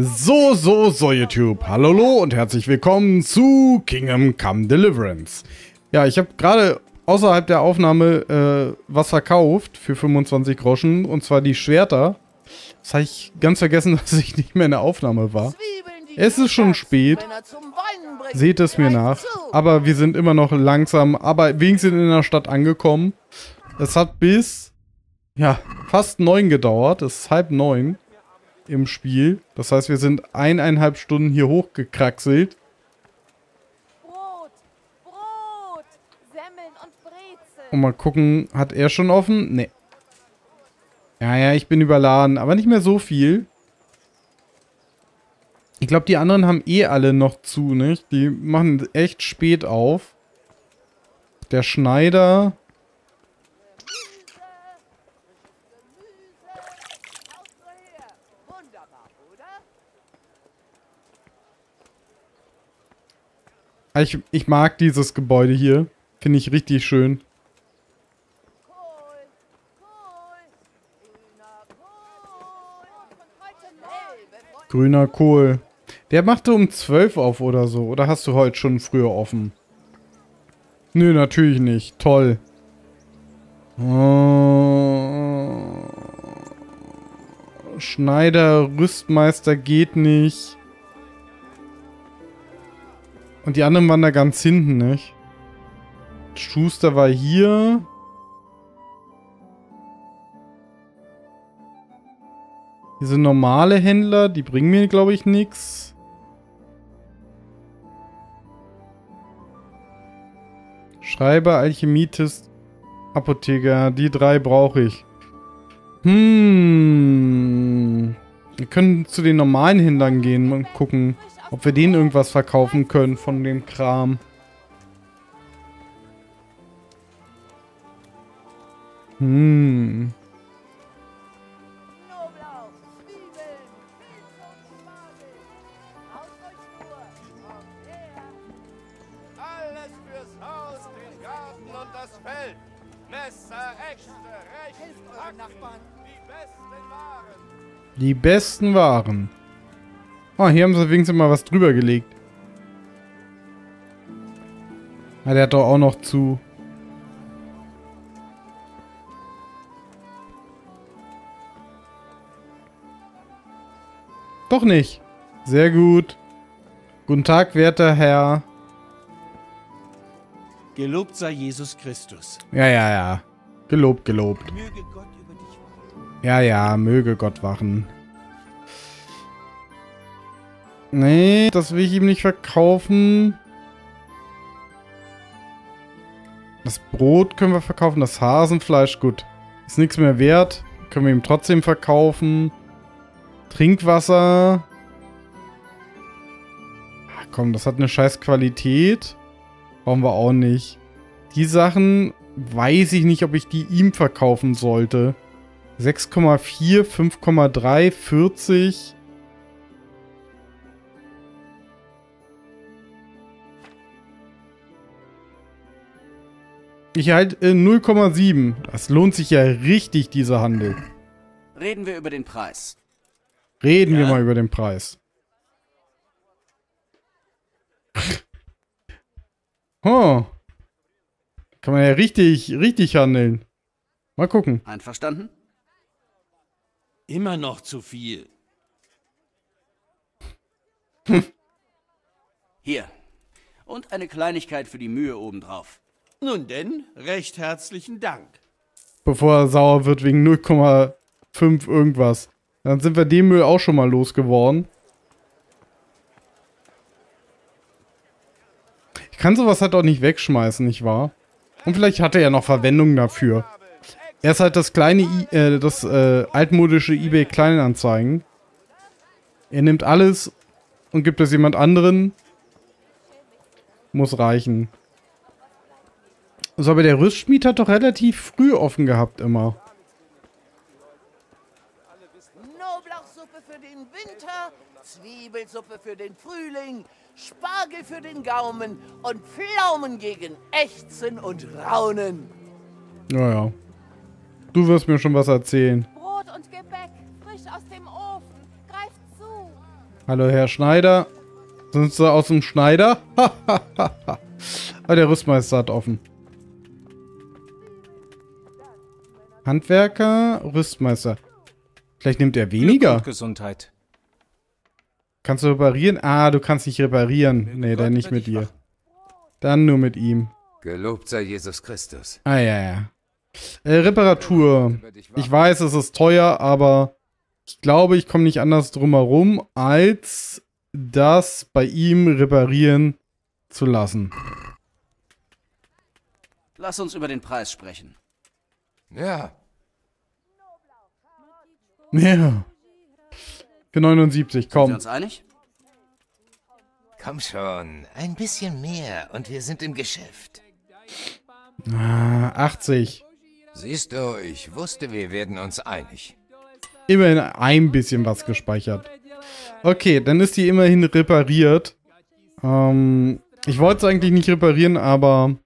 So, so, so YouTube. Hallo und herzlich willkommen zu Kingdom Come Deliverance. Ja, ich habe gerade außerhalb der Aufnahme äh, was verkauft für 25 Groschen und zwar die Schwerter. Das habe ich ganz vergessen, dass ich nicht mehr in der Aufnahme war. Es ist schon spät. Seht es mir nach. Aber wir sind immer noch langsam, aber wenigstens in der Stadt angekommen. Es hat bis, ja, fast neun gedauert. Es ist halb neun im Spiel. Das heißt, wir sind eineinhalb Stunden hier hochgekraxelt. Brot, Brot, Semmeln und Brezeln. Und mal gucken, hat er schon offen? Nee. Ja, ja, ich bin überladen, aber nicht mehr so viel. Ich glaube, die anderen haben eh alle noch zu, nicht? Die machen echt spät auf. Der Schneider. Ich, ich mag dieses Gebäude hier. Finde ich richtig schön. Grüner Kohl. Der machte um 12 auf oder so. Oder hast du heute schon früher offen? Nö, natürlich nicht. Toll. Oh. Schneider, Rüstmeister geht nicht. Und die anderen waren da ganz hinten, nicht? Schuster war hier. Sind normale Händler, die bringen mir, glaube ich, nichts. Schreiber, Alchemietist, Apotheker, die drei brauche ich. Hm. Wir können zu den normalen Händlern gehen und gucken, ob wir denen irgendwas verkaufen können von dem Kram. Hm. Die besten Waren. Oh, hier haben sie wenigstens mal was drüber gelegt. Ah, der hat doch auch noch zu. Doch nicht. Sehr gut. Guten Tag, werter Herr. Gelobt sei Jesus Christus. Ja, ja, ja. Gelobt, gelobt. Möge Gott über dich wachen. Ja, ja, möge Gott wachen. Nee, das will ich ihm nicht verkaufen. Das Brot können wir verkaufen, das Hasenfleisch, gut. Ist nichts mehr wert. Können wir ihm trotzdem verkaufen. Trinkwasser. Ach, komm, das hat eine scheiß Qualität. Brauchen wir auch nicht. Die Sachen weiß ich nicht, ob ich die ihm verkaufen sollte. 6,4, 5,3, 40. Ich halt äh, 0,7. Das lohnt sich ja richtig, dieser Handel. Reden wir über den Preis. Reden wir Ja. mal über den Preis. oh. Kann man ja richtig, richtig handeln. Mal gucken. Einverstanden? Immer noch zu viel. Hier. Und eine Kleinigkeit für die Mühe obendrauf. Nun denn, recht herzlichen Dank. Bevor er sauer wird wegen 0,5 irgendwas. Dann sind wir den Müll auch schon mal losgeworden. Ich kann sowas halt auch nicht wegschmeißen, nicht wahr? Und vielleicht hat er ja noch Verwendung dafür. Er ist halt das kleine, I äh, das äh, altmodische eBay Kleinanzeigen. Er nimmt alles und gibt es jemand anderen. Muss reichen. So, aber der Rüstschmied hat doch relativ früh offen gehabt immer. Knoblauchsuppe für den Winter, Zwiebelsuppe für den Frühling, Spargel für den Gaumen und Pflaumen gegen Ächzen und Raunen. Naja. Du wirst mir schon was erzählen. Brot und Gebäck, frisch aus dem Ofen. Greift zu. Hallo, Herr Schneider. Sind Sie aus dem Schneider? ah, der Rüstmeister hat offen. Handwerker, Rüstmeister. Vielleicht nimmt er weniger. Und Gesundheit. Kannst du reparieren? Ah, du kannst nicht reparieren. Nee, dann nicht mit dir. Dann nur mit ihm. Gelobt sei Jesus Christus. Ah, ja, ja. Äh, Reparatur. Ich weiß, es ist teuer, aber ich glaube, ich komme nicht anders drum herum, als das bei ihm reparieren zu lassen. Lass uns über den Preis sprechen. Ja, Ja. Für 79, Sind wir komm. uns einig? komm schon. Ein bisschen mehr und wir sind im Geschäft. Ah, 80. Siehst du, ich wusste, wir werden uns einig. Immerhin ein bisschen was gespeichert. Okay, dann ist die immerhin repariert. Ähm, ich wollte es eigentlich nicht reparieren, aber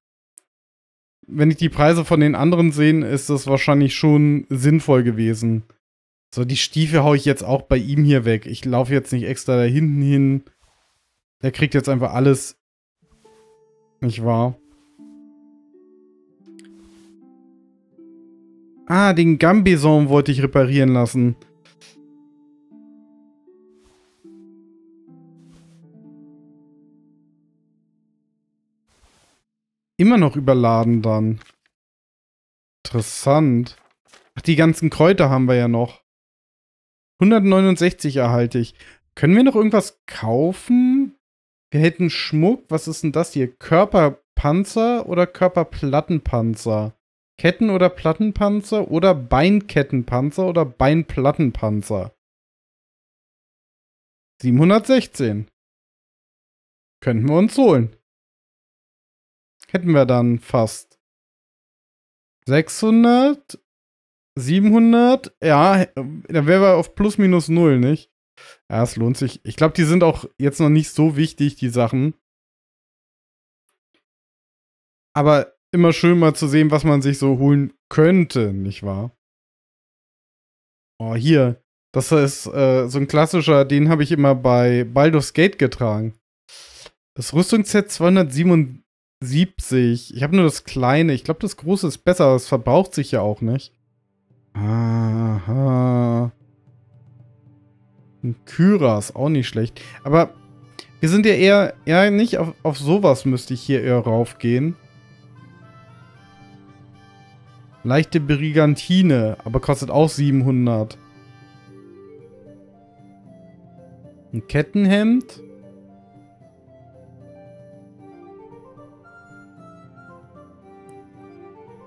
wenn ich die Preise von den anderen sehe, ist das wahrscheinlich schon sinnvoll gewesen. So, die Stiefel hau ich jetzt auch bei ihm hier weg. Ich laufe jetzt nicht extra da hinten hin. Der kriegt jetzt einfach alles. Nicht wahr? Ah, den Gambison wollte ich reparieren lassen. Immer noch überladen dann. Interessant. Ach, die ganzen Kräuter haben wir ja noch. 169 erhalte ich. Können wir noch irgendwas kaufen? Wir hätten Schmuck. Was ist denn das hier? Körperpanzer oder Körperplattenpanzer? Ketten- oder Plattenpanzer oder Beinkettenpanzer oder Beinplattenpanzer? 716. Könnten wir uns holen. Hätten wir dann fast. 600, 700, ja, dann wären wir auf plus minus null, nicht? Ja, es lohnt sich. Ich glaube, die sind auch jetzt noch nicht so wichtig, die Sachen. Aber immer schön mal zu sehen, was man sich so holen könnte, nicht wahr? Oh, hier. Das ist äh, so ein klassischer, den habe ich immer bei Baldur's Gate getragen. Das Rüstungsset 277. Ich habe nur das kleine. Ich glaube, das große ist besser. Das verbraucht sich ja auch nicht. Aha. Ein Kyras, auch nicht schlecht. Aber wir sind ja eher, eher nicht auf, auf sowas müsste ich hier eher raufgehen. Leichte Brigantine, aber kostet auch 700. Ein Kettenhemd.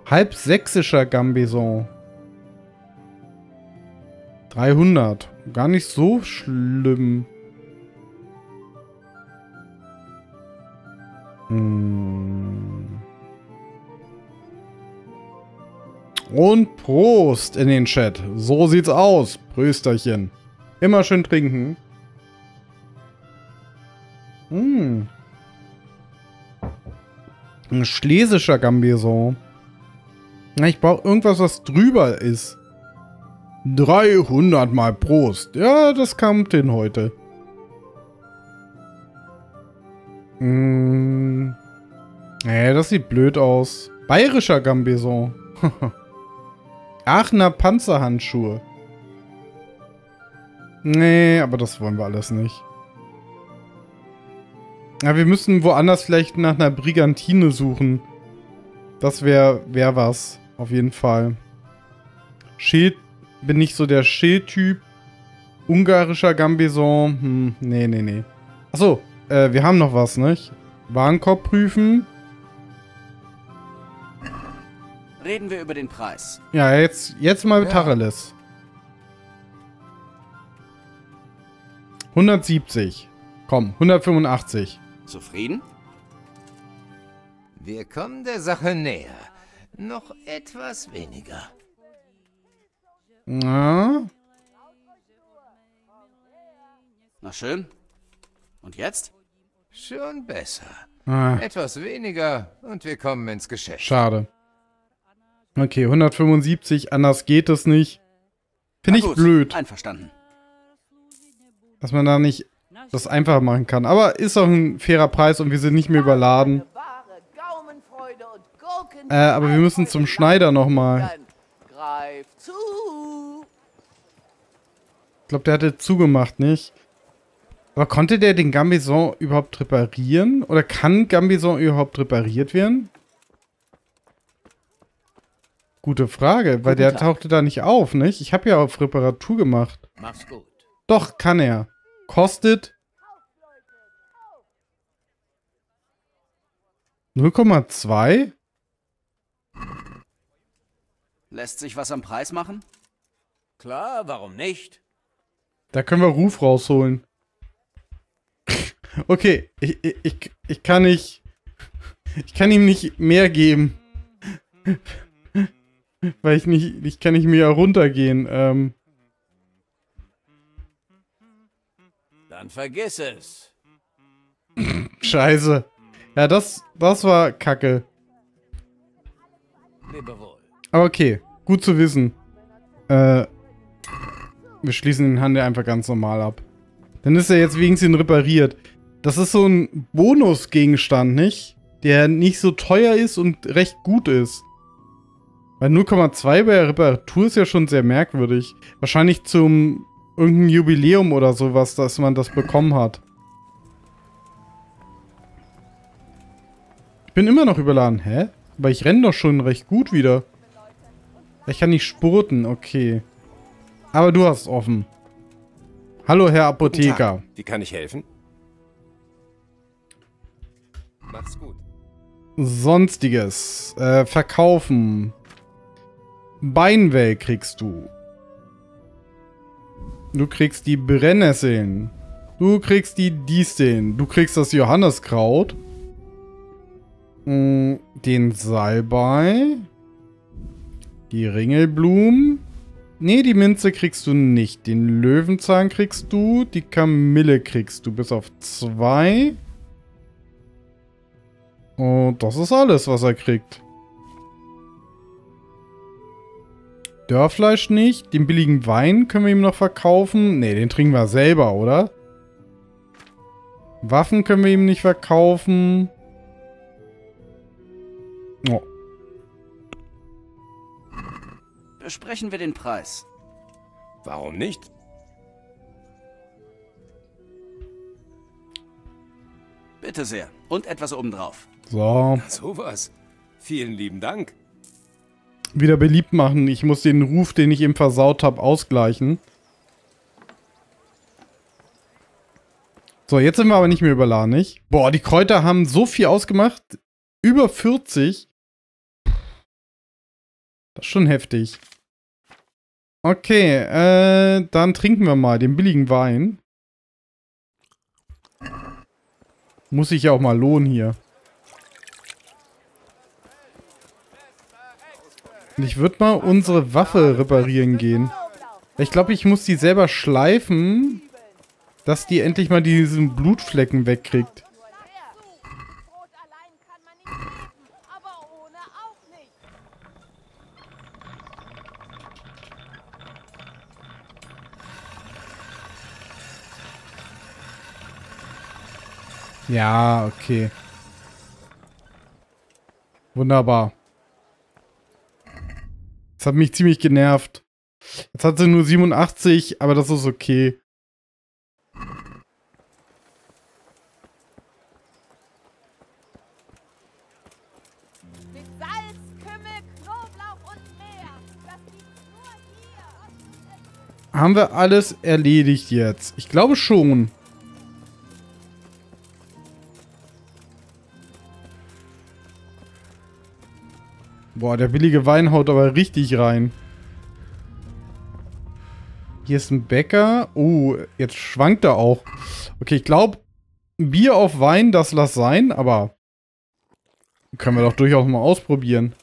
Halbsächsischer Gambison. 300. Gar nicht so schlimm. Hm. Und Prost in den Chat. So sieht's aus. Prösterchen. Immer schön trinken. Hm. Ein schlesischer Gambison. Na, ich brauche irgendwas, was drüber ist. 300 mal Prost. Ja, das kommt hin heute. Hm. Nee, das sieht blöd aus. Bayerischer Gambison. Aachener Panzerhandschuhe. Nee, aber das wollen wir alles nicht. Ja, wir müssen woanders vielleicht nach einer Brigantine suchen. Das wäre wär was. Auf jeden Fall. Schild. Bin nicht so der Schildtyp. Ungarischer Gambison. Hm, nee, nee, nee. Achso, äh, wir haben noch was, nicht? Warenkorb prüfen. Reden wir über den Preis. Ja, jetzt, jetzt mal Ja. Tacheles. 170. Komm, 185. Zufrieden? Wir kommen der Sache näher. Noch etwas weniger. Na, Na schön. Und jetzt? Schon besser. ah, Etwas weniger und wir kommen ins Geschäft. schade. Okay, 175, anders geht es nicht. Finde ich blöd, Einverstanden. dass man da nicht das einfacher machen kann. Aber ist auch ein fairer Preis und wir sind nicht mehr überladen. Äh, aber wir müssen zum Schneider nochmal. Dann greif zu. Ich glaube, der hatte zugemacht, nicht? Aber konnte der den Gambison überhaupt reparieren? Oder kann Gambison überhaupt repariert werden? Gute Frage, weil Guten der Tag. tauchte da nicht auf, nicht? Ich habe ja auf Reparatur gemacht. Mach's gut. Doch, kann er. Kostet 0,2? Lässt sich was am Preis machen? Klar, warum nicht? Da können wir Ruf rausholen. Okay, ich, ich, ich, kann nicht. Ich kann ihm nicht mehr geben. Weil ich nicht. Ich kann nicht mehr runtergehen. Ähm, Dann vergiss es. scheiße. Ja, das, das war kacke. Aber okay, gut zu wissen. Äh, wir schließen den Handel einfach ganz normal ab. Dann ist er jetzt wenigstens repariert. Das ist so ein Bonusgegenstand, nicht? Der nicht so teuer ist und recht gut ist. Weil 0,2 bei der Reparatur ist ja schon sehr merkwürdig. Wahrscheinlich zum irgendein Jubiläum oder sowas, dass man das bekommen hat. Ich bin immer noch überladen. Hä? Aber ich renne doch schon recht gut wieder. Ich kann nicht spurten, okay. Aber du hast offen. Hallo, Herr Apotheker. Wie kann ich helfen? Mach's gut. Sonstiges. Äh, verkaufen. Beinwell kriegst du. Du kriegst die Brennnesseln. Du kriegst die Disteln. Du kriegst das Johanneskraut. Mm, Den Salbei. Die Ringelblumen. Nee, die Minze kriegst du nicht. Den Löwenzahn kriegst du. Die Kamille kriegst du bis auf zwei. Und das ist alles, was er kriegt. Dörrfleisch nicht. Den billigen Wein können wir ihm noch verkaufen. Ne, den trinken wir selber, oder? Waffen können wir ihm nicht verkaufen. Oh. Besprechen wir den Preis. Warum nicht? Bitte sehr. Und etwas obendrauf. So. Sowas. Vielen lieben Dank. Wieder beliebt machen. Ich muss den Ruf, den ich ihm versaut habe, ausgleichen. So, jetzt sind wir aber nicht mehr überladen, nicht? Boah, die Kräuter haben so viel ausgemacht. Über 40. Das ist schon heftig. Okay, äh, dann trinken wir mal den billigen Wein. Muss sich ja auch mal lohnen hier. Und ich würde mal unsere Waffe reparieren gehen. Ich glaube, ich muss die selber schleifen, dass die endlich mal diesen Blutflecken wegkriegt. Brot allein kann man nicht leben, aber ohne auch nicht. Ja, okay. Wunderbar. Das hat mich ziemlich genervt. Jetzt hat sie nur 87, aber das ist okay. Haben wir alles erledigt jetzt? Ich glaube schon. Boah, der billige Wein haut aber richtig rein. Hier ist ein Bäcker. Oh, jetzt schwankt er auch. Okay, ich glaube, Bier auf Wein, das lass sein, aber können wir doch durchaus mal ausprobieren.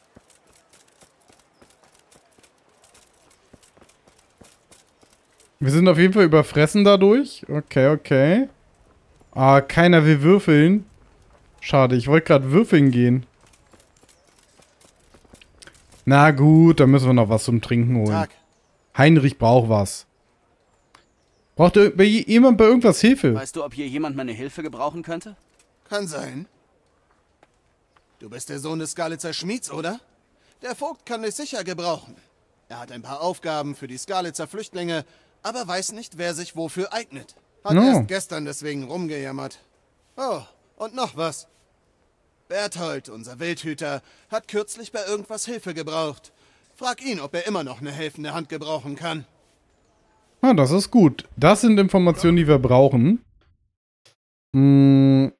Wir sind auf jeden Fall überfressen dadurch. Okay, okay. Ah, keiner will würfeln. Schade, ich wollte gerade würfeln gehen. Na gut, dann müssen wir noch was zum Trinken holen. Tag. Heinrich braucht was. Braucht jemand bei irgendwas Hilfe? Weißt du, ob hier jemand meine Hilfe gebrauchen könnte? Kann sein. Du bist der Sohn des Skalitzer Schmieds, oder? Der Vogt kann dich sicher gebrauchen. Er hat ein paar Aufgaben für die Skalitzer Flüchtlinge, aber weiß nicht, wer sich wofür eignet. Hat No. erst gestern deswegen rumgejammert. Oh, und noch was. Berthold, unser Wildhüter, hat kürzlich bei irgendwas Hilfe gebraucht. Frag ihn, ob er immer noch eine helfende Hand gebrauchen kann. Ah, das ist gut. Das sind Informationen, die wir brauchen. Hm.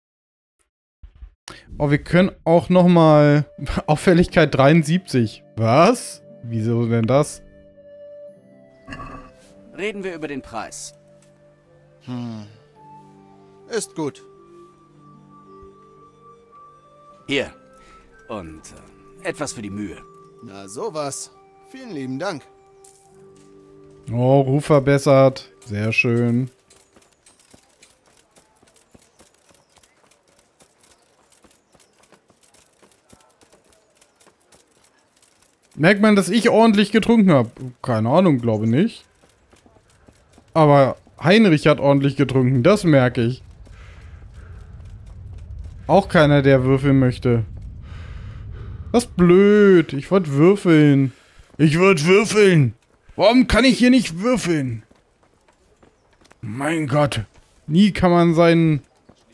Oh, wir können auch noch mal Auffälligkeit 73. Was? Wieso denn das? Reden wir über den Preis. Ist gut. Hier. Und äh, etwas für die Mühe. Na sowas. Vielen lieben Dank. Oh, Ruf verbessert. Sehr schön. Merkt man, dass ich ordentlich getrunken habe? Keine Ahnung, glaube nicht. Aber Heinrich hat ordentlich getrunken, das merke ich. Auch keiner, der würfeln möchte. Das ist blöd. Ich wollte würfeln. Ich wollte würfeln. Warum kann ich hier nicht würfeln? Mein Gott. Nie kann man seinen,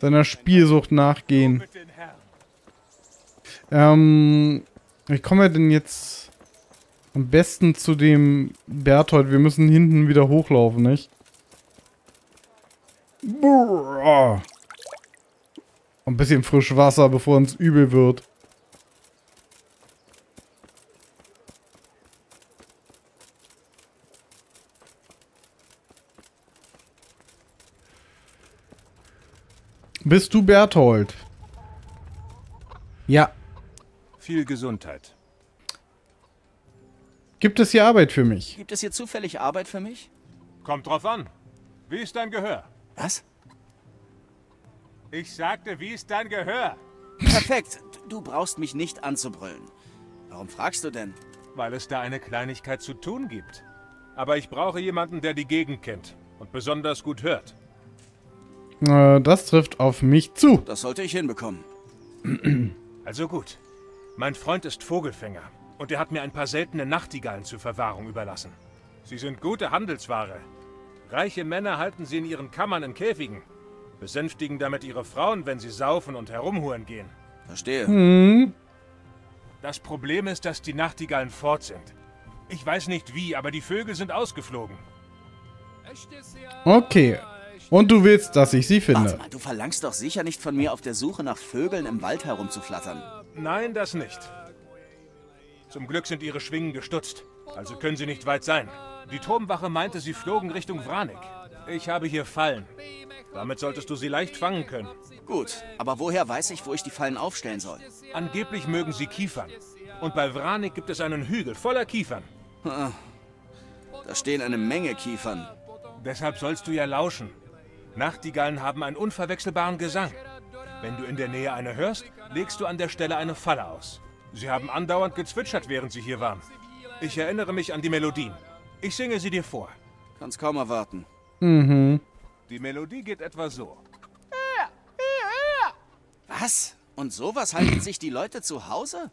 seiner Spielsucht nachgehen. Ähm, wie kommen wir denn jetzt am besten zu dem Berthold? Wir müssen hinten wieder hochlaufen, nicht? Boah. Ein bisschen frisch Wasser, bevor uns übel wird. Bist du Berthold? Ja. Viel Gesundheit. Gibt es hier Arbeit für mich? Gibt es hier zufällig Arbeit für mich? Kommt drauf an. Wie ist dein Gehör? Was? Ich sagte, wie ist dein Gehör? Perfekt. Du brauchst mich nicht anzubrüllen. Warum fragst du denn? Weil es da eine Kleinigkeit zu tun gibt. Aber ich brauche jemanden, der die Gegend kennt und besonders gut hört. Äh, das trifft auf mich zu. Das sollte ich hinbekommen. Also gut. Mein Freund ist Vogelfänger und er hat mir ein paar seltene Nachtigallen zur Verwahrung überlassen. Sie sind gute Handelsware. Reiche Männer halten sie in ihren Kammern in Käfigen, besänftigen damit ihre Frauen, wenn sie saufen und herumhuren gehen. Verstehe. Hm. Das Problem ist, dass die Nachtigallen fort sind. Ich weiß nicht wie, aber die Vögel sind ausgeflogen. Okay. Und du willst, dass ich sie Warte finde. mal, du verlangst doch sicher nicht von mir, auf der Suche nach Vögeln im Wald herumzuflattern. Nein, das nicht. Zum Glück sind ihre Schwingen gestutzt, also können sie nicht weit sein. Die Turmwache meinte, sie flogen Richtung Vranik. Ich habe hier Fallen. Damit solltest du sie leicht fangen können. Gut, aber woher weiß ich, wo ich die Fallen aufstellen soll? Angeblich mögen sie Kiefern. Und bei Vranik gibt es einen Hügel voller Kiefern. Da stehen eine Menge Kiefern. Deshalb sollst du ja lauschen. Nachtigallen haben einen unverwechselbaren Gesang. Wenn du in der Nähe eine hörst, legst du an der Stelle eine Falle aus. Sie haben andauernd gezwitschert, während sie hier waren. Ich erinnere mich an die Melodien. Ich singe sie dir vor. Kann's kaum erwarten. Mhm. Die Melodie geht etwa so. Was? Und sowas halten sich die Leute zu Hause?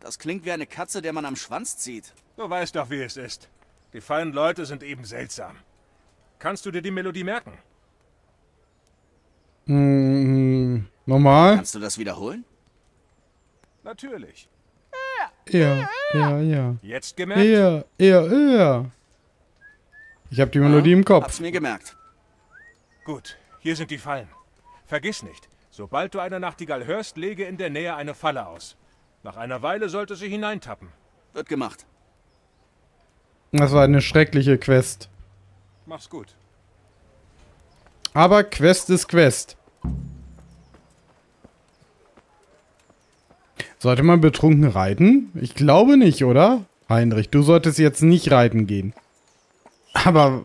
Das klingt wie eine Katze, der man am Schwanz zieht. Du weißt doch, wie es ist. Die feinen Leute sind eben seltsam. Kannst du dir die Melodie merken? Hm, normal? Kannst du das wiederholen? Natürlich. Ja, ja, ja. Jetzt gemerkt? Ja, ja, ja. Ich habe die Melodie im Kopf. Hab's mir gemerkt. Gut, hier sind die Fallen. Vergiss nicht, sobald du eine Nachtigall hörst, lege in der Nähe eine Falle aus. Nach einer Weile sollte sie hineintappen. Wird gemacht. Das war eine schreckliche Quest. Mach's gut. Aber Quest ist Quest. Sollte man betrunken reiten? Ich glaube nicht, oder? Heinrich, du solltest jetzt nicht reiten gehen. Aber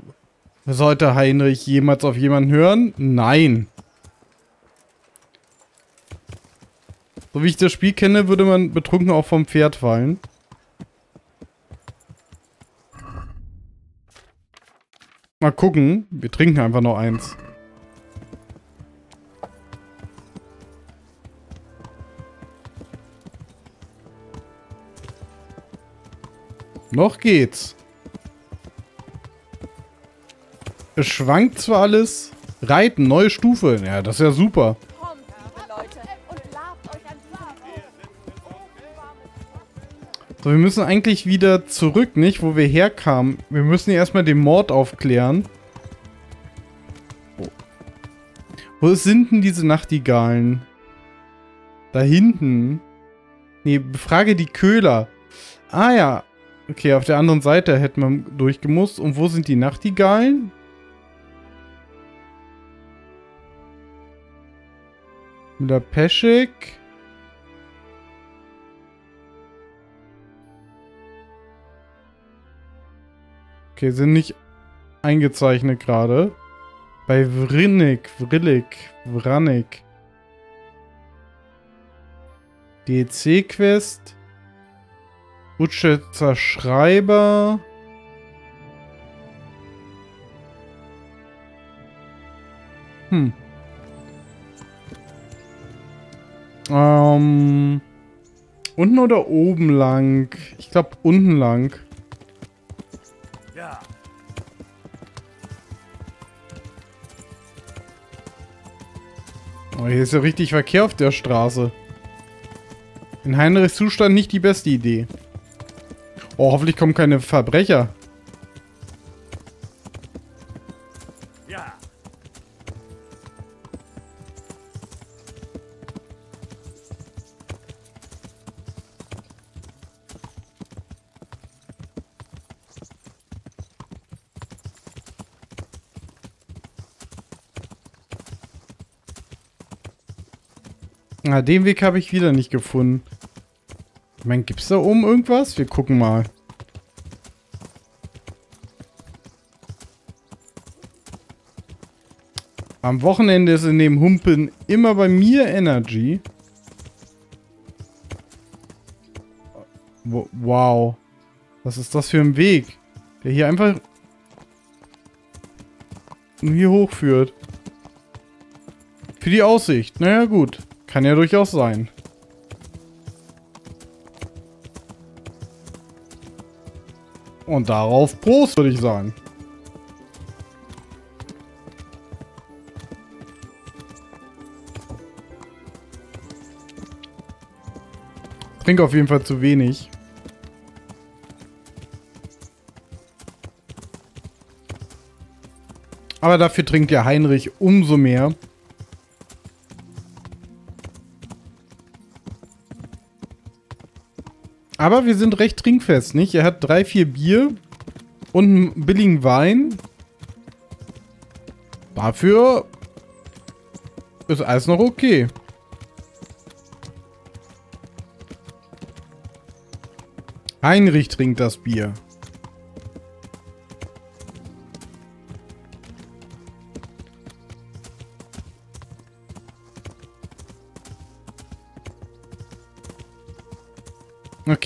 sollte Heinrich jemals auf jemanden hören? Nein. So wie ich das Spiel kenne, würde man betrunken auch vom Pferd fallen. Mal gucken. Wir trinken einfach noch eins. Noch geht's. Es schwankt zwar alles. Reiten, neue Stufe. Ja, das ist ja super. So, wir müssen eigentlich wieder zurück, nicht? Wo wir herkamen. Wir müssen hier erstmal den Mord aufklären. Wo, Wo sind denn diese Nachtigallen? Da hinten. Nee, befrage die Köhler. Ah ja. Okay, auf der anderen Seite hätten wir durchgemusst. Und wo sind die Nachtigallen? Müller Peschik. Okay, sind nicht eingezeichnet gerade. Bei Vrinnik, Vrillik, Vranik. DLC-Quest. Utschetzer Schreiber. Hm. Ähm. Unten oder oben lang? Ich glaube unten lang. Ja. Oh, hier ist ja richtig Verkehr auf der Straße. In Heinrichs Zustand nicht die beste Idee. Oh, hoffentlich kommen keine Verbrecher. Ah, den Weg habe ich wieder nicht gefunden. Ich meine, gibt's da oben irgendwas? Wir gucken mal. Am Wochenende ist in dem Humpen immer bei mir Energy. Wo- Wow. Was ist das für ein Weg? Der hier einfach hier hochführt. Für die Aussicht. Naja, gut. Kann ja durchaus sein. Und darauf Prost, würde ich sagen. Trink auf jeden Fall zu wenig. Aber dafür trinkt der Heinrich umso mehr. Aber wir sind recht trinkfest, nicht? Er hat drei, vier Bier und einen billigen Wein. Dafür ist alles noch okay. Heinrich trinkt das Bier.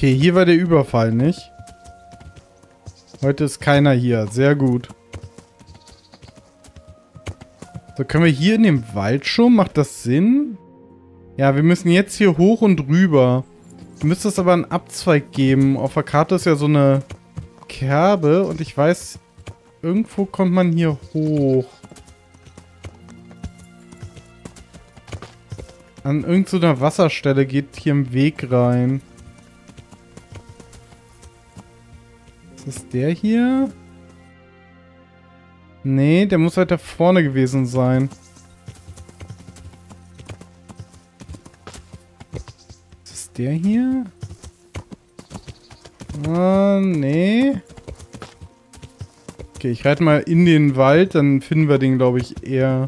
Okay, hier war der Überfall, nicht? Heute ist keiner hier. Sehr gut. So, können wir hier in dem Wald schon? Macht das Sinn? Ja, wir müssen jetzt hier hoch und rüber. Müsste es aber einen Abzweig geben. Auf der Karte ist ja so eine Kerbe und ich weiß, irgendwo kommt man hier hoch. An irgendeiner Wasserstelle geht hier ein Weg rein. Ist der hier? Nee, der muss weiter vorne gewesen sein. Ist das der hier? Ah, nee. Okay, ich reite mal in den Wald, dann finden wir den, glaube ich, eher.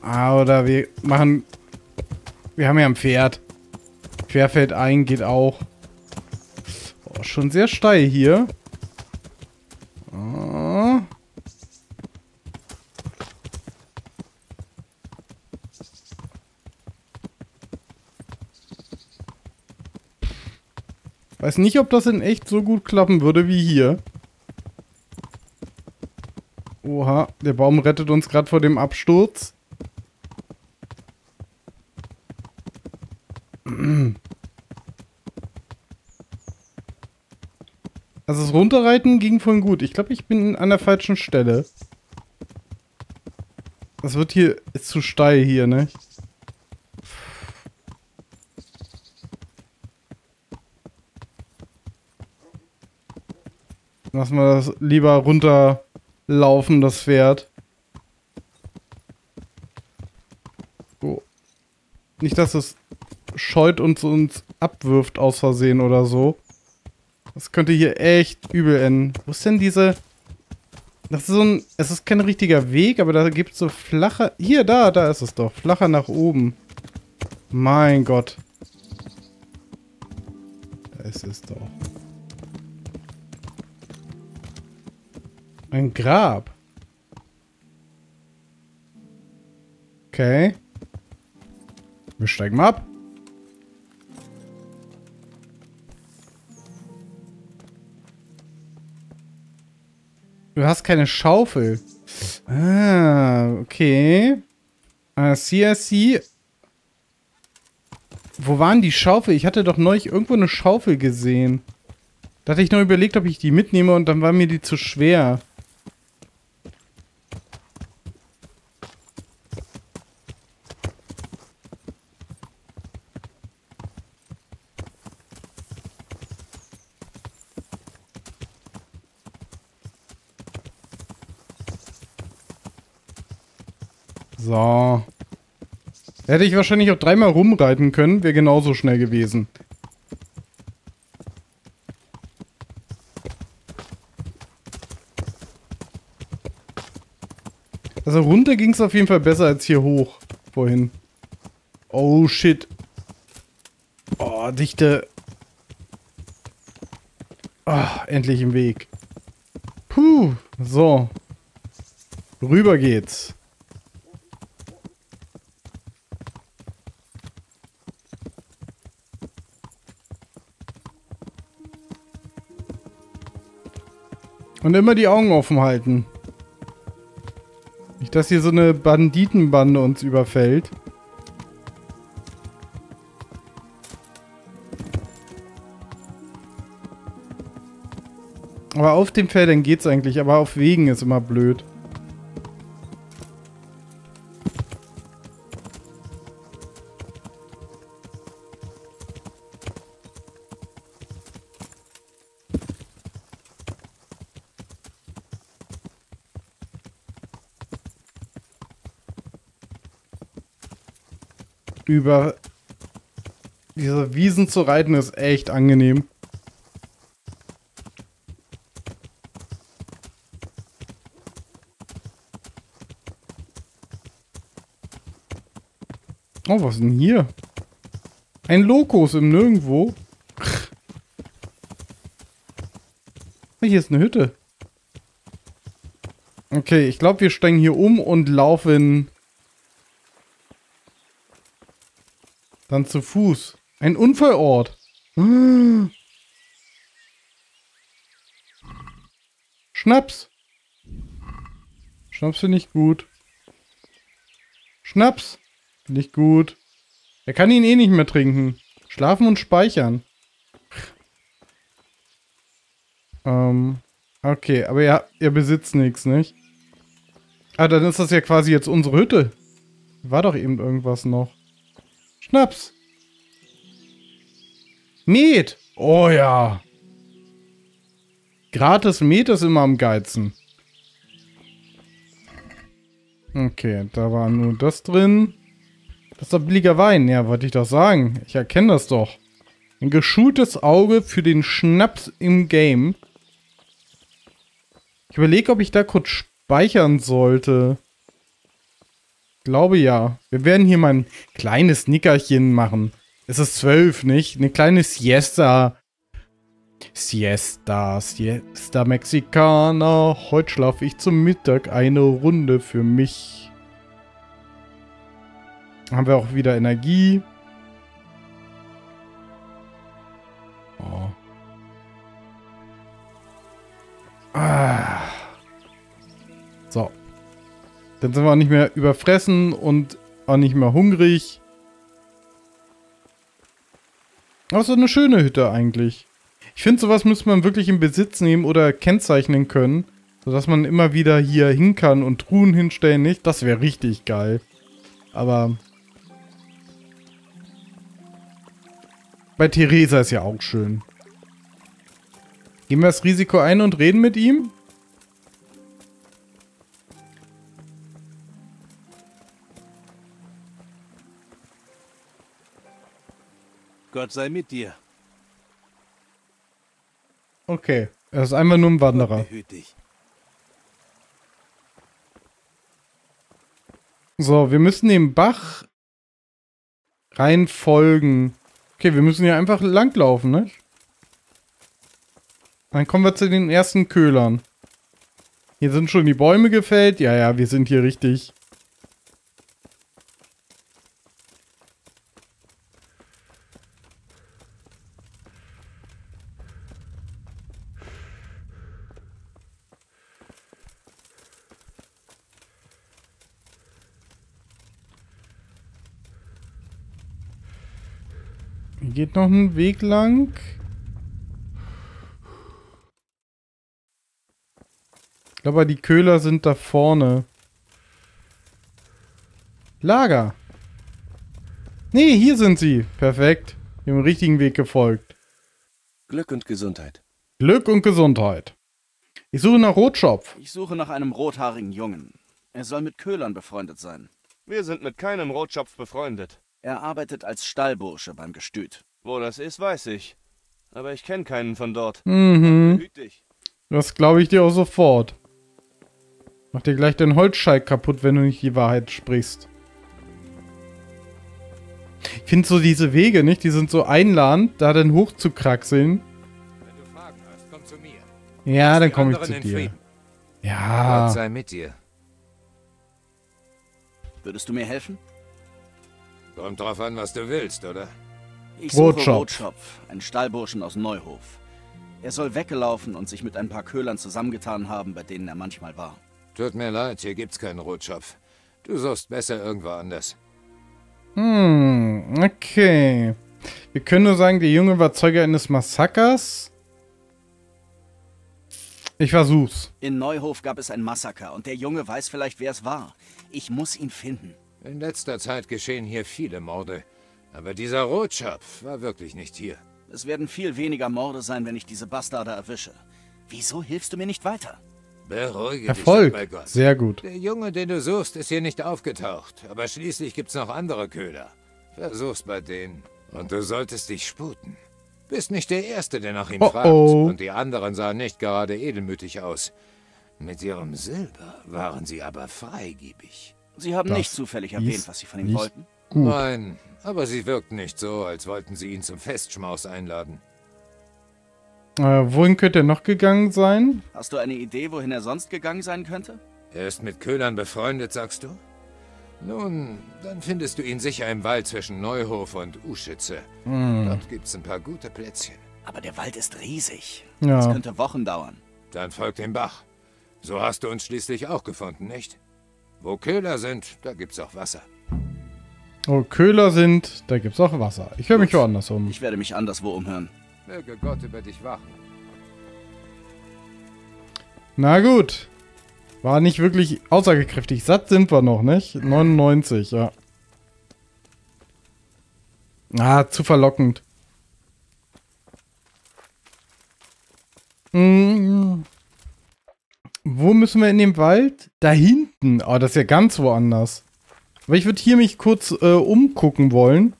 Ah, oder wir machen... Wir haben ja ein Pferd. Querfeld ein geht auch. Oh, schon sehr steil hier. Ah. Weiß nicht, ob das in echt so gut klappen würde wie hier. Oha, der Baum rettet uns gerade vor dem Absturz. Also das Runterreiten ging vorhin gut. Ich glaube, ich bin an der falschen Stelle. Das wird hier... Ist zu steil hier, ne? Lassen wir das lieber runterlaufen, das Pferd. So. Nicht, dass es scheut und uns abwirft aus Versehen oder so. Das könnte hier echt übel enden. Wo ist denn diese... Das ist so ein... Es ist kein richtiger Weg, aber da gibt es so flache... Hier, da, da ist es doch. Flacher nach oben. Mein Gott. Da ist es doch. Ein Grab. Okay. Wir steigen mal ab. Du hast keine Schaufel. Ah, okay. Ah, CSC. Wo waren die Schaufel? Ich hatte doch neulich irgendwo eine Schaufel gesehen. Da hatte ich noch überlegt, ob ich die mitnehme und dann war mir die zu schwer. So. Hätte ich wahrscheinlich auch dreimal rumreiten können, wäre genauso schnell gewesen. Also runter ging es auf jeden Fall besser als hier hoch vorhin. Oh shit. Oh, dichte. Oh, endlich im Weg. Puh, so. Rüber geht's. Und immer die Augen offen halten. Nicht, dass hier so eine Banditenbande uns überfällt. Aber auf den Feldern geht's eigentlich, aber auf Wegen ist immer blöd. Über diese Wiesen zu reiten ist echt angenehm. Oh, was ist denn hier? Ein Lokos im Nirgendwo. Hier ist eine Hütte. Okay, ich glaube, wir steigen hier um und laufen Dann zu Fuß. Ein Unfallort. Schnaps. Schnaps finde ich gut. Schnaps. Finde ich gut. Er kann ihn eh nicht mehr trinken. Schlafen und speichern. ähm. Okay, aber er, er besitzt nichts, nicht? Ah, dann ist das ja quasi jetzt unsere Hütte. War doch eben irgendwas noch. Schnaps. Met. Oh ja. Gratis Met ist immer am geizen. Okay, da war nur das drin. Das ist doch billiger Wein. Ja, wollte ich doch sagen. Ich erkenne das doch. Ein geschultes Auge für den Schnaps im Game. Ich überlege, ob ich da kurz speichern sollte glaube ja. Wir werden hier mal ein kleines Nickerchen machen. Es ist zwölf, nicht? Eine kleine Siesta. Siesta, Siesta Mexikaner. Heute schlafe ich zum Mittag eine Runde für mich. Haben wir auch wieder Energie. Oh. Ah. So. Dann sind wir auch nicht mehr überfressen und auch nicht mehr hungrig. Aber so eine schöne Hütte eigentlich. Ich finde, sowas müsste man wirklich in Besitz nehmen oder kennzeichnen können. Sodass man immer wieder hier hin kann und Truhen hinstellen, nicht? Das wäre richtig geil. Aber... Bei Theresa ist ja auch schön. Gehen wir das Risiko ein und reden mit ihm? Gott sei mit dir. Okay. Er ist einfach nur ein Wanderer. So, wir müssen dem Bach rein folgen. Okay, wir müssen hier einfach langlaufen, ne? Dann kommen wir zu den ersten Köhlern. Hier sind schon die Bäume gefällt. Ja, ja, wir sind hier richtig. Geht noch ein Weg lang. Ich glaube, die Köhler sind da vorne. Lager. Nee, hier sind sie. Perfekt. Dem richtigen Weg gefolgt. Glück und Gesundheit. Glück und Gesundheit. Ich suche nach Rotschopf. Ich suche nach einem rothaarigen Jungen. Er soll mit Köhlern befreundet sein. Wir sind mit keinem Rotschopf befreundet. Er arbeitet als Stallbursche beim Gestüt. Wo das ist, weiß ich. Aber ich kenne keinen von dort. Mhm. Dich. Das glaube ich dir auch sofort. Mach dir gleich den Holzscheit kaputt, wenn du nicht die Wahrheit sprichst. Ich finde so diese Wege, nicht? Die sind so einladend, da dann hochzukraxeln. Wenn du Fragen hast, komm zu mir. Ja, dann komme ich zu dir. Frieden. Gott Ja. sei mit dir. Würdest du mir helfen? Kommt drauf an, was du willst, oder? Ich suche Rotschopf. Rotschopf, einen Stallburschen aus Neuhof. Er soll weggelaufen und sich mit ein paar Köhlern zusammengetan haben, bei denen er manchmal war. Tut mir leid, hier gibt's keinen Rotschopf. Du suchst besser irgendwo anders. Hm, okay. Wir können nur sagen, der Junge war Zeuge eines Massakers. Ich versuch's. In Neuhof gab es ein Massaker und der Junge weiß vielleicht, wer es war. Ich muss ihn finden. In letzter Zeit geschehen hier viele Morde. Aber dieser Rotschopf war wirklich nicht hier. Es werden viel weniger Morde sein, wenn ich diese Bastarde erwische. Wieso hilfst du mir nicht weiter? Beruhige Erfolg. dich Gott. Sehr gut. Der Junge, den du suchst, ist hier nicht aufgetaucht. Aber schließlich gibt's noch andere Köhler. Versuch's bei denen. Und du solltest dich sputen. Bist nicht der Erste, der nach ihm Oh, fragt. oh. Und die anderen sahen nicht gerade edelmütig aus. Mit ihrem Silber waren sie aber freigebig. Sie haben Das nicht zufällig erwähnt, was Sie von ihm wollten. Gut. Nein, aber sie wirkten nicht so, als wollten sie ihn zum Festschmaus einladen. Äh, wohin könnte er noch gegangen sein? Hast du eine Idee, wohin er sonst gegangen sein könnte? Er ist mit Köhlern befreundet, sagst du? Nun, dann findest du ihn sicher im Wald zwischen Neuhof und Uschütze. Hm. Dort gibt's ein paar gute Plätzchen. Aber der Wald ist riesig. Ja. Das könnte Wochen dauern. Dann folg dem Bach. So hast du uns schließlich auch gefunden, nicht? Wo Köhler sind, da gibt's auch Wasser. Wo Köhler sind, da gibt's auch Wasser. Ich höre mich woanders um. Ich werde mich anderswo umhören. Möge Gott über dich wachen. Na gut. War nicht wirklich aussagekräftig. Satt sind wir noch, nicht? 99, ja. Ah, zu verlockend. Mm. Wo müssen wir in den Wald? Da hinten. Oh, das ist ja ganz woanders. Aber ich würde hier mich kurz äh, umgucken wollen.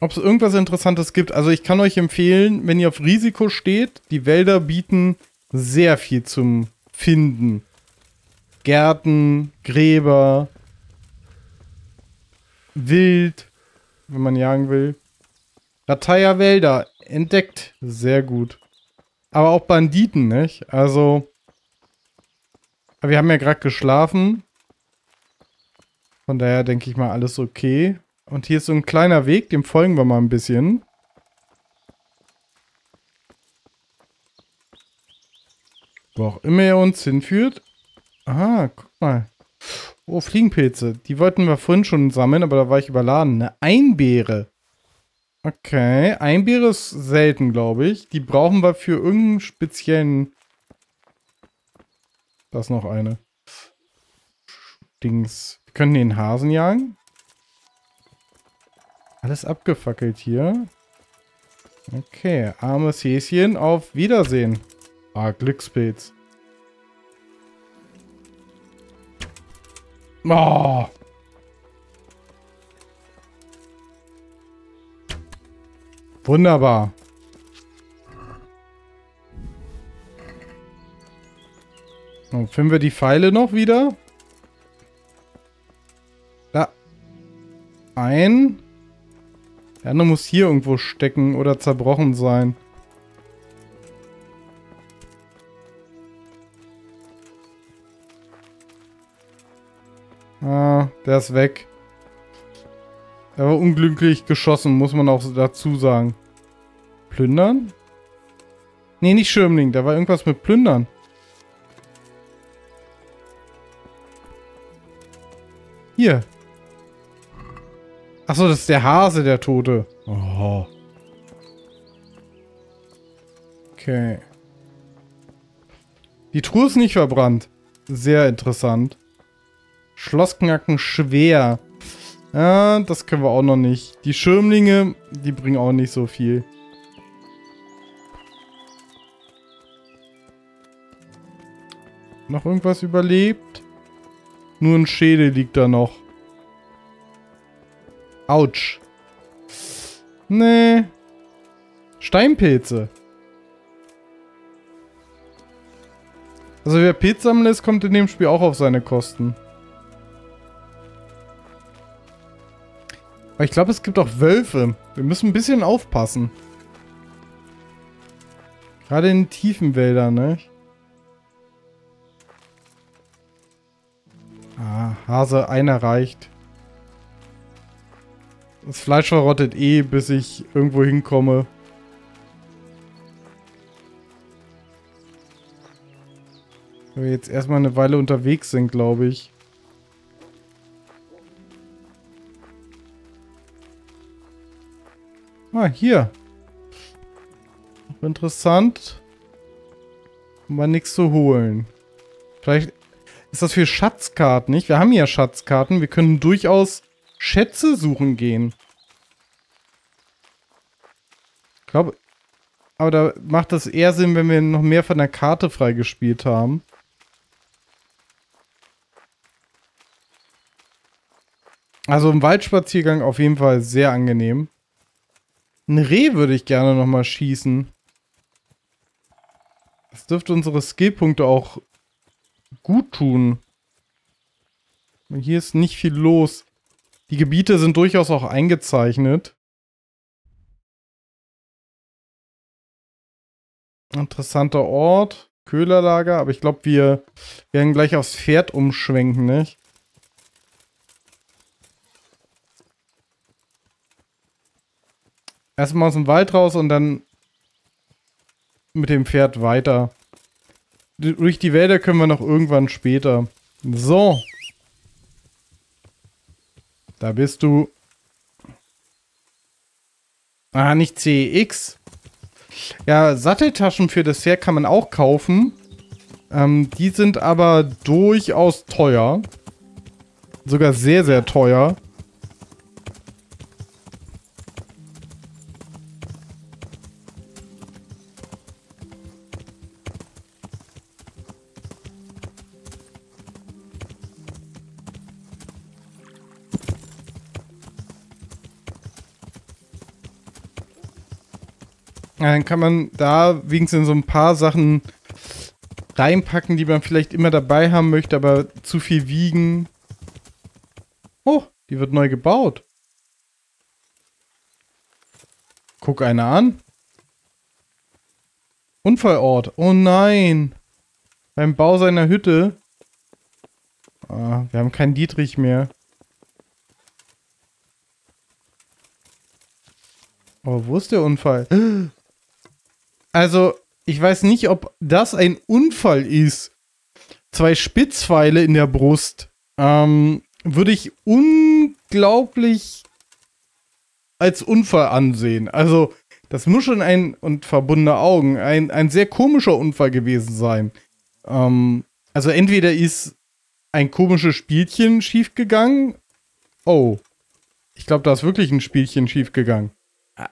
Ob es irgendwas Interessantes gibt. Also ich kann euch empfehlen, wenn ihr auf Risiko steht, die Wälder bieten sehr viel zum Finden. Gärten, Gräber, Wild, wenn man jagen will. Rataya Wälder, entdeckt. Sehr gut. Aber auch Banditen, nicht? Also, wir haben ja gerade geschlafen. Von daher denke ich mal, alles okay. Und hier ist so ein kleiner Weg, dem folgen wir mal ein bisschen. Wo auch immer er uns hinführt. Aha, guck mal. Oh, Fliegenpilze. Die wollten wir vorhin schon sammeln, aber da war ich überladen. Eine Einbeere. Okay, Einbeere ist selten, glaube ich. Die brauchen wir für irgendeinen speziellen... Da ist noch eine. Dings. Können den Hasen jagen. Alles abgefackelt hier. Okay, armes Häschen, auf Wiedersehen. Ah, Glückspilz. Oh. Wunderbar. So, finden wir die Pfeile noch wieder? Ein. Der andere muss hier irgendwo stecken oder zerbrochen sein. Ah, der ist weg. Er war unglücklich geschossen, muss man auch dazu sagen. Plündern? Nee, nicht Schirmling, da war irgendwas mit Plündern. Hier. Achso, das ist der Hase, der Tote. Oh. Okay. Die Truhe ist nicht verbrannt. Sehr interessant. Schlossknacken schwer. Ja, das können wir auch noch nicht. Die Schirmlinge, die bringen auch nicht so viel. Noch irgendwas überlebt? Nur ein Schädel liegt da noch. Autsch. Nee. Steinpilze. Also wer Pilz sammeln ist, kommt in dem Spiel auch auf seine Kosten. Aber ich glaube, es gibt auch Wölfe. Wir müssen ein bisschen aufpassen. Gerade in tiefen Wäldern, ne? Ah, Hase, einer reicht. Das Fleisch verrottet eh, bis ich irgendwo hinkomme. Weil wir jetzt erstmal eine Weile unterwegs sind, glaube ich. Ah, hier. Interessant. Mal nichts zu holen. Vielleicht ist das für Schatzkarten, nicht? Wir haben ja Schatzkarten. Wir können durchaus Schätze suchen gehen. Ich glaube, aber da macht das eher Sinn, wenn wir noch mehr von der Karte freigespielt haben. Also im Waldspaziergang auf jeden Fall sehr angenehm. Ein Reh würde ich gerne nochmal schießen. Das dürfte unsere Skillpunkte auch gut tun. Hier ist nicht viel los. Die Gebiete sind durchaus auch eingezeichnet. Interessanter Ort. Köhlerlager, aber ich glaube, wir werden gleich aufs Pferd umschwenken, nicht? Erstmal aus dem Wald raus und dann mit dem Pferd weiter. Durch die Wälder können wir noch irgendwann später. So. Da bist du. Ah, nicht CX. Ja, Satteltaschen für Dessert kann man auch kaufen. Ähm, die sind aber durchaus teuer. Sogar sehr, sehr teuer. Dann kann man da wenigstens so ein paar Sachen reinpacken, die man vielleicht immer dabei haben möchte, aber zu viel wiegen. Oh, die wird neu gebaut. Guck eine an. Unfallort. Oh nein. Beim Bau seiner Hütte. Ah, wir haben keinen Dietrich mehr. Aber wo ist der Unfall? Also, ich weiß nicht, ob das ein Unfall ist. Zwei Spitzpfeile in der Brust. Ähm, würde ich unglaublich als Unfall ansehen. Also, das muss schon ein, und verbundene Augen, ein, ein sehr komischer Unfall gewesen sein. Ähm, also entweder ist ein komisches Spielchen schiefgegangen. Oh. Ich glaube, da ist wirklich ein Spielchen schiefgegangen.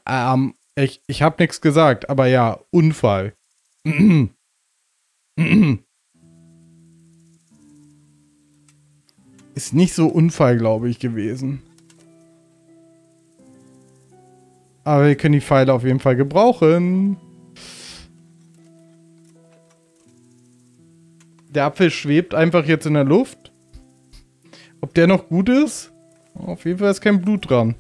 Ähm, ich, ich habe nichts gesagt, aber ja, Unfall. Ist nicht so Unfall, glaube ich, gewesen. Aber wir können die Pfeile auf jeden Fall gebrauchen. Der Apfel schwebt einfach jetzt in der Luft. Ob der noch gut ist? Auf jeden Fall ist kein Blut dran.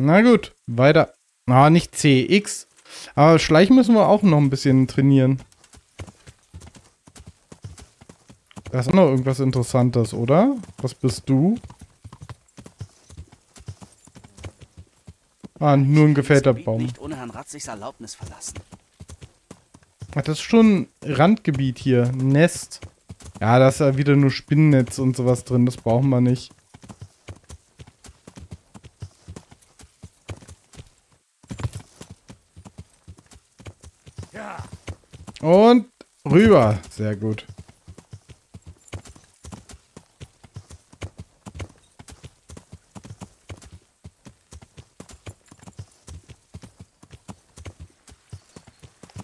Na gut, weiter. Ah, nicht C, X. Aber Schleichen müssen wir auch noch ein bisschen trainieren. Da ist auch noch irgendwas Interessantes, oder? Was bist du? Ah, nur ein gefällter Baum. nicht ohne Herrn Ratzigs Erlaubnis verlassen. Ach, das ist schon Randgebiet hier. Nest. Ja, da ist ja wieder nur Spinnennetz und sowas drin. Das brauchen wir nicht. Und rüber. Sehr gut.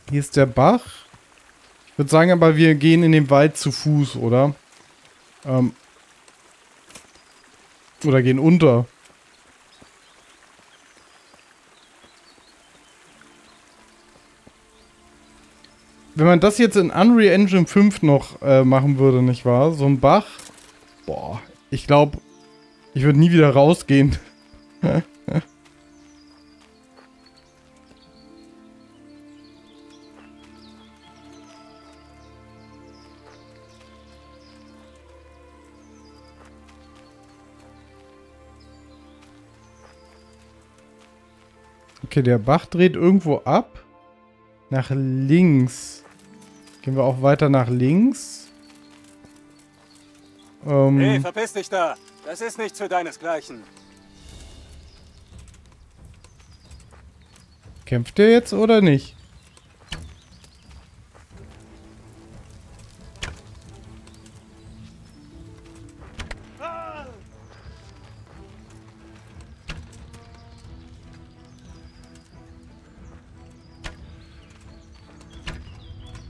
Hier ist der Bach. Ich würde sagen, aber wir gehen in den Wald zu Fuß, oder? Ähm. Oder gehen unter. Wenn man das jetzt in Unreal Engine 5 noch äh, machen würde, nicht wahr? So ein Bach. Boah, ich glaube, ich würde nie wieder rausgehen. Okay, der Bach dreht irgendwo ab. Nach links. Gehen wir auch weiter nach links. Ähm, Hey, verpiss dich da! Das ist nicht für deinesgleichen. kämpft der jetzt oder nicht?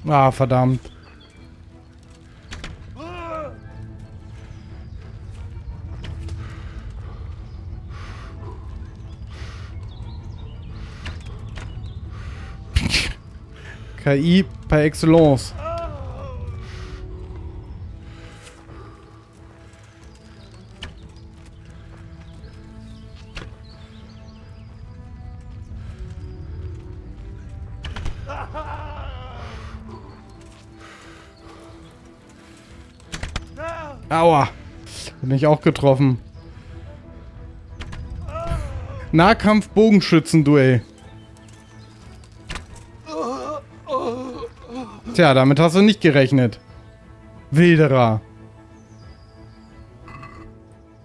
Ah, verdammt. KI par excellence. Bin ich auch getroffen. Nahkampf-Bogenschützen-Duell. Tja, damit hast du nicht gerechnet. Wilderer.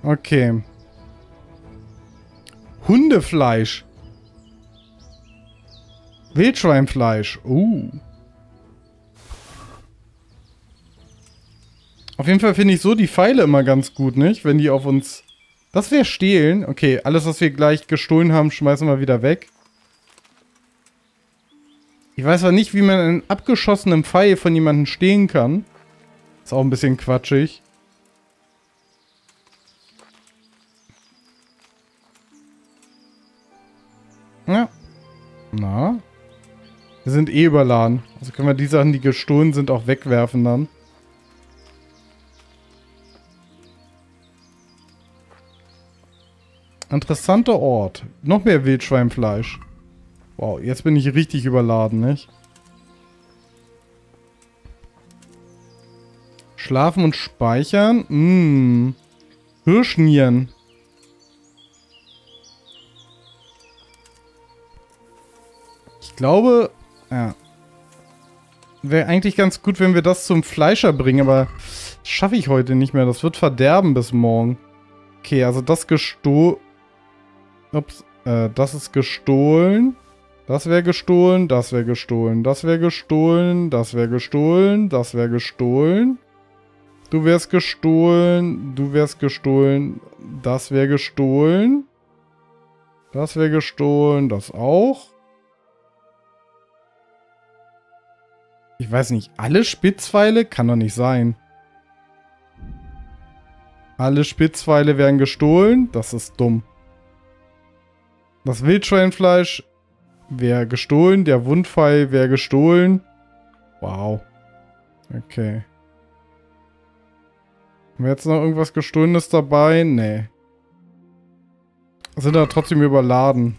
Okay. Hundefleisch. Wildschweinfleisch. Uh. Auf jeden Fall finde ich so die Pfeile immer ganz gut, nicht? Wenn die auf uns... Das wäre stehlen. Okay, alles, was wir gleich gestohlen haben, schmeißen wir wieder weg. Ich weiß zwar nicht, wie man einen abgeschossenen Pfeil von jemandem stehlen kann. Ist auch ein bisschen quatschig. Ja. Na. Wir sind eh überladen. Also können wir die Sachen, die gestohlen sind, auch wegwerfen dann. Interessanter Ort. Noch mehr Wildschweinfleisch. Wow, jetzt bin ich richtig überladen, nicht? Schlafen und speichern. Mm. Hirschnieren. Ich glaube, ja. Wäre eigentlich ganz gut, wenn wir das zum Fleischer bringen, aber das schaffe ich heute nicht mehr. Das wird verderben bis morgen. Okay, also das gestohlen. Ups, äh, das ist gestohlen. Das wäre gestohlen, das wäre gestohlen, das wäre gestohlen, das wäre gestohlen, das wäre gestohlen. Du wärst gestohlen, du wärst gestohlen, das wäre gestohlen. Das wäre gestohlen, das auch. Ich weiß nicht, alle Spitzpfeile? Kann doch nicht sein. Alle Spitzpfeile werden gestohlen? Das ist dumm. Das Wildschweinfleisch wäre gestohlen. Der Wundpfeil wäre gestohlen. Wow. Okay. Haben wir jetzt noch irgendwas Gestohlenes dabei? Nee. Sind da trotzdem überladen.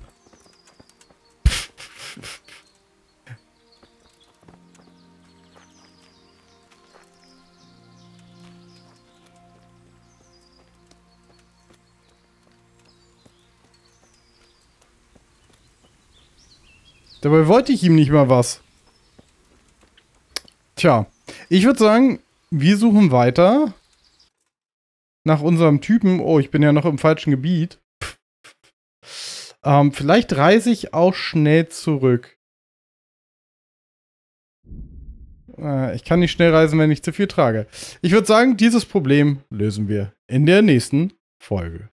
Dabei wollte ich ihm nicht mal was. Tja, ich würde sagen, wir suchen weiter nach unserem Typen. Oh, ich bin ja noch im falschen Gebiet. Ähm, vielleicht reise ich auch schnell zurück. Äh, ich kann nicht schnell reisen, wenn ich zu viel trage. Ich würde sagen, dieses Problem lösen wir in der nächsten Folge.